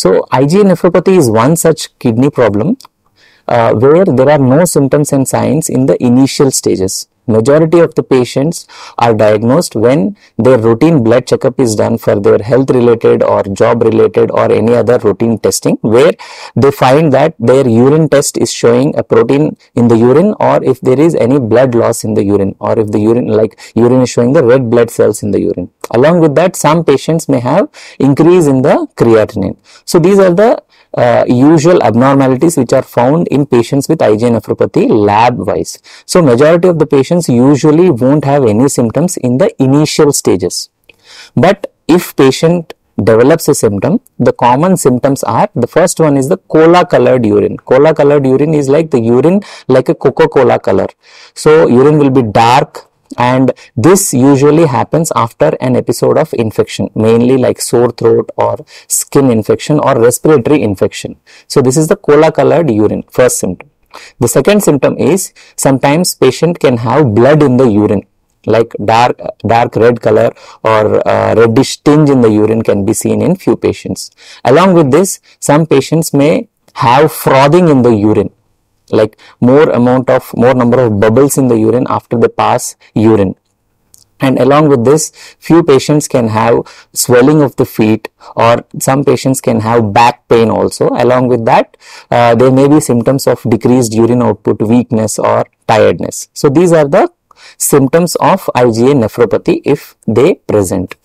So IgA nephropathy is one such kidney problem uh, where there are no symptoms and signs in the initial stages. Majority of the patients are diagnosed when their routine blood checkup is done for their health related or job related or any other routine testing where they find that their urine test is showing a protein in the urine or if there is any blood loss in the urine or if the urine like urine is showing the red blood cells in the urine. Along with that some patients may have increase in the creatinine. So these are the uh, usual abnormalities which are found in patients with IgA nephropathy lab wise. So majority of the patients usually won't have any symptoms in the initial stages. But if patient develops a symptom, the common symptoms are the first one is the cola colored urine. Cola colored urine is like the urine like a Coca-Cola color. So urine will be dark, and this usually happens after an episode of infection mainly like sore throat or skin infection or respiratory infection. So this is the cola colored urine first symptom. The second symptom is sometimes patient can have blood in the urine like dark dark red color or uh, reddish tinge in the urine can be seen in few patients. Along with this some patients may have frothing in the urine like more amount of more number of bubbles in the urine after they pass urine. And along with this few patients can have swelling of the feet or some patients can have back pain also. Along with that uh, there may be symptoms of decreased urine output weakness or tiredness. So these are the symptoms of IgA nephropathy if they present